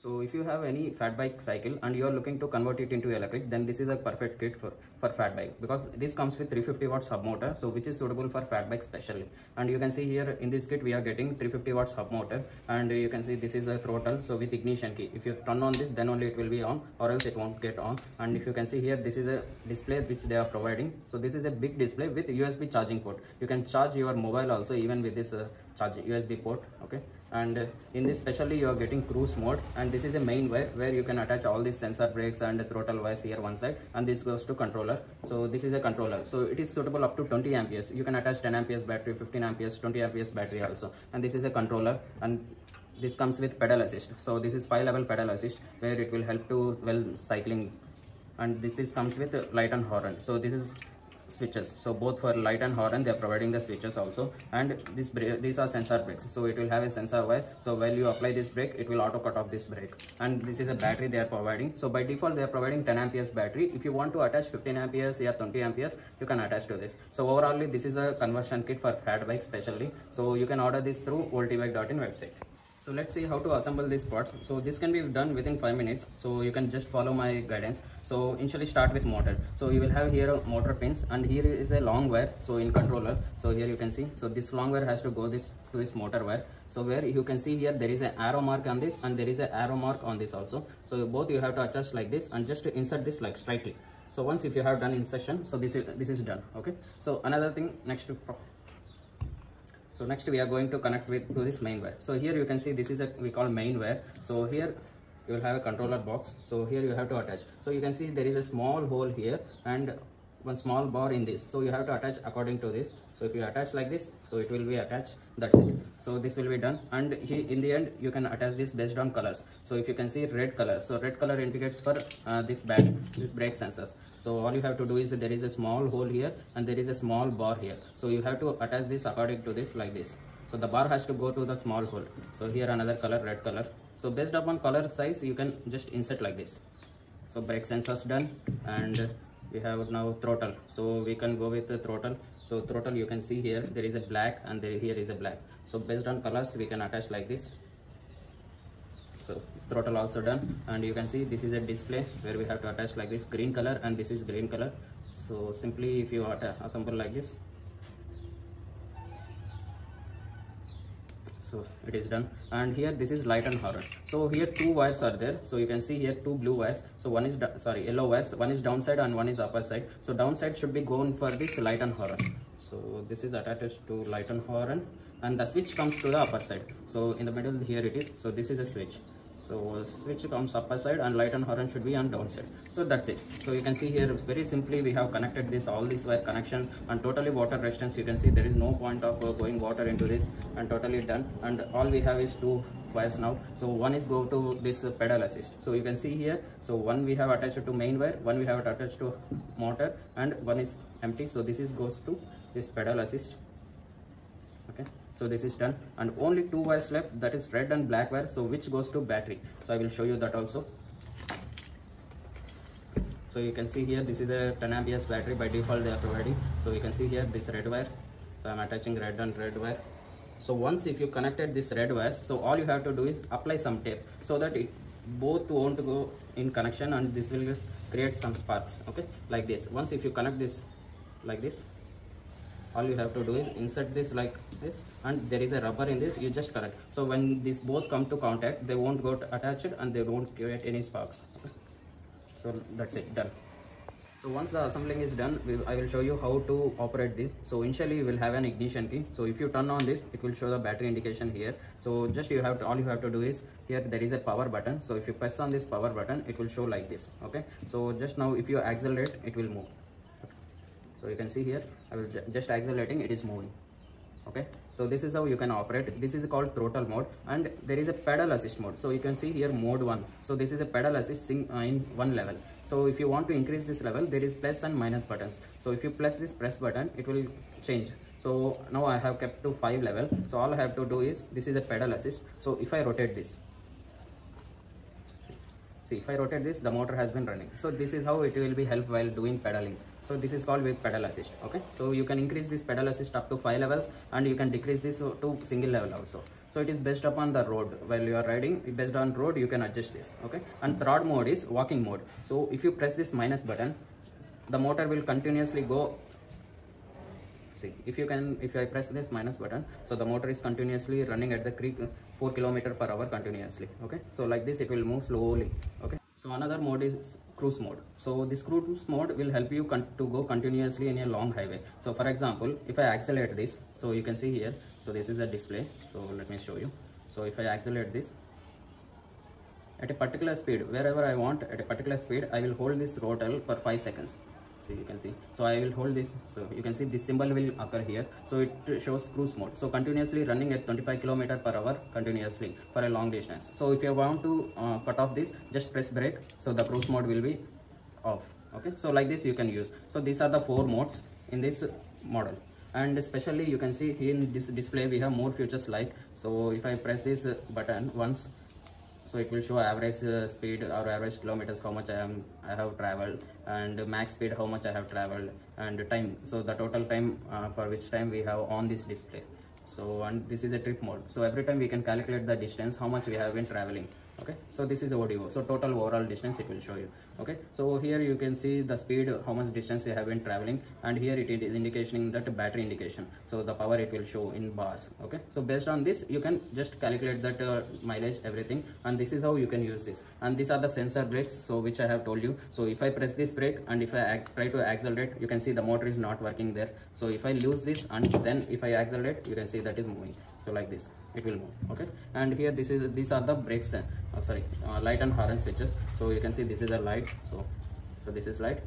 So if you have any fat bike cycle and you are looking to convert it into electric, then this is a perfect kit for, for fat bike because this comes with 350 watt hub motor, so which is suitable for fat bike specially. And you can see here in this kit we are getting 350 watt hub motor and you can see this is a throttle, so with ignition key. If you turn on this, then only it will be on or else it won't get on. And if you can see here, this is a display which they are providing. So this is a big display with USB charging port. You can charge your mobile also even with this uh, charging USB port. Okay, and uh, in this specially you are getting cruise mode and this is a main wire where you can attach all these sensor brakes and throttle wires here one side and this goes to controller. So this is a controller. So it is suitable up to 20 amperes. You can attach 10 amperes battery 15 amperes 20 amperes battery also. And this is a controller and this comes with pedal assist. So this is five level pedal assist where it will help to well cycling. And this is comes with light and horn. So this is switches. So both for light and horn they are providing the switches also. And this these are sensor brakes. So it will have a sensor wire. So while you apply this brake it will auto cut off this brake. And this is a battery they are providing. So by default they are providing 10 amperes battery. If you want to attach 15 amperes or 20 amperes you can attach to this. So overall this is a conversion kit for fat bike specially. So you can order this through voltebyk.in website so let's see how to assemble these parts. So this can be done within five minutes. So you can just follow my guidance. So initially start with motor so you will have here motor pins and here is a long wire so in controller. So here you can see. So this long wire has to go this to this motor wire. So where you can see here there is an arrow mark on this and there is an arrow mark on this also. So both you have to attach like this and just to insert this like straightly. So once if you have done insertion so this is this is done okay? So another thing next to so next we are going to connect with to this main wire so here you can see this is a we call main wire so here you will have a controller box. So here you have to attach. So you can see there is a small hole here and one small bar in this. So you have to attach according to this. So if you attach like this so it will be attached. That's it. So this will be done. And here in the end you can attach this based on colors. So if you can see red color. So red color indicates for uh, this bag this brake sensors. So all you have to do is there is a small hole here and there is a small bar here. So you have to attach this according to this like this. So the bar has to go to the small hole. So here another color red color. So based upon color size you can just insert like this. So brake sensors done and we have now throttle. So we can go with the throttle. So throttle you can see here there is a black and there here is a black. So based on colors we can attach like this. So throttle also done. And you can see this is a display where we have to attach like this green color and this is green color. So simply if you to uh, assemble like this so it is done. And here this is light and horn so here two wires are there. So you can see here two blue wires. So one is sorry yellow wires. One is downside and one is upper side. So downside should be going for this light and horn so this is attached to light and horn and the switch comes to the upper side. So in the middle here it is. So this is a switch so switch comes upper side and light and horn should be on downside so that's it. So you can see here very simply we have connected this all this wire connection and totally water resistance. You can see there is no point of uh, going water into this and totally done. And all we have is two wires now. So one is go to this uh, pedal assist. So you can see here. So one we have attached to main wire one we have attached to motor and one is empty. So this is goes to this pedal assist so this is done. And only two wires left. That is red and black wire. So which goes to battery. So i will show you that also. So you can see here this is a 10 amperes battery by default they are providing. So you can see here this red wire. So i'm attaching red and red wire. So once if you connected this red wires so all you have to do is apply some tape so that it both won't go in connection and this will just create some sparks okay? Like this. Once if you connect this like this all you have to do is insert this like this and there is a rubber in this you just connect so when these both come to contact they won't go attached and they won't create any sparks. So that's it done. So once the assembling is done we, i will show you how to operate this. So initially you will have an ignition key. So if you turn on this it will show the battery indication here. So just you have to all you have to do is here there is a power button. So if you press on this power button it will show like this okay? So just now if you accelerate it will move so you can see here i will ju just accelerating it is moving. Okay? So this is how you can operate. This is called throttle mode and there is a pedal assist mode. So you can see here mode one. So this is a pedal assist uh, in one level. So if you want to increase this level there is plus and minus buttons. So if you press this press button it will change. So now i have kept to five level. So all i have to do is this is a pedal assist. So if i rotate this see if i rotate this the motor has been running. So this is how it will be help while doing pedaling. So this is called with pedal assist okay? So you can increase this pedal assist up to five levels and you can decrease this to single level also. So it is based upon the road. While you are riding based on road you can adjust this okay? And third mode is walking mode. So if you press this minus button the motor will continuously go see if you can if i press this minus button so the motor is continuously running at the creek uh, 4 kilometer per hour continuously okay? So like this it will move slowly okay? So another mode is cruise mode. So this cruise mode will help you to go continuously in a long highway. So for example if i accelerate this so you can see here so this is a display. So let me show you. So if i accelerate this at a particular speed wherever i want at a particular speed i will hold this throttle for 5 seconds so you can see. So i will hold this. So you can see this symbol will occur here. So it shows cruise mode. So continuously running at 25 kilometer per hour continuously for a long distance. So if you want to uh, cut off this just press brake. So the cruise mode will be off. Okay? So like this you can use. So these are the four modes in this model. And especially you can see in this display we have more features like so if i press this button once so it will show average uh, speed or average kilometers how much i am i have traveled and max speed how much i have traveled and time. So the total time uh, for which time we have on this display. So and this is a trip mode. So every time we can calculate the distance how much we have been traveling okay? So this is ODO so total overall distance it will show you. Okay? So here you can see the speed how much distance you have been traveling and here it is indicating that battery indication. So the power it will show in bars. Okay? So based on this you can just calculate that uh, mileage everything and this is how you can use this. And these are the sensor brakes so which i have told you. So if i press this brake and if i try to accelerate you can see the motor is not working there. So if i lose this and then if i accelerate you can see that is moving so like this. It will move. Okay? And here this is these are the brakes uh, sorry uh, light and horn switches. So you can see this is a light. So so this is light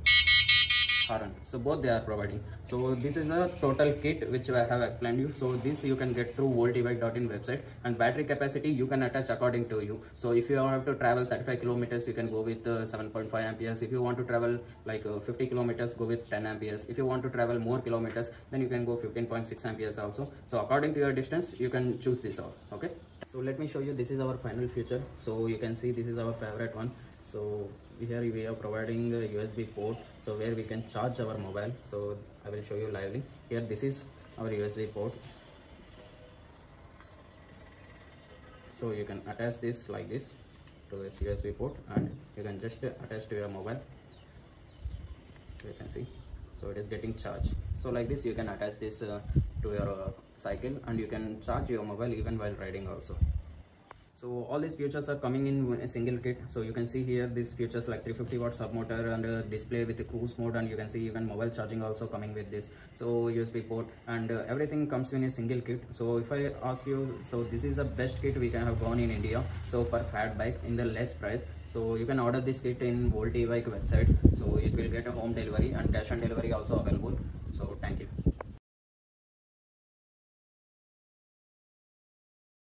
horn so both they are providing. So this is a total kit which i have explained you. So this you can get through voltebyk.in website and battery capacity you can attach according to you. So if you have to travel 35 kilometers you can go with uh, 7.5 amperes. If you want to travel like uh, 50 kilometers go with 10 amperes. If you want to travel more kilometers then you can go 15.6 amperes also. So according to your distance you can choose this out okay? So let me show you. This is our final feature. So you can see this is our favorite one. So here we are providing a usb port so where we can charge our mobile. So i will show you lively. Here this is our usb port. So you can attach this like this to this usb port and you can just attach to your mobile. So you can see. So it is getting charged. So like this you can attach this uh, to your uh, cycle and you can charge your mobile even while riding also so all these features are coming in a single kit. So you can see here these features like 350 watt hub motor and a display with the cruise mode and you can see even mobile charging also coming with this. So usb port and uh, everything comes in a single kit. So if i ask you so this is the best kit we can have gone in india. So for fat bike in the less price. So you can order this kit in volt bike website. So it will get a home delivery and cash on delivery also available. So thank you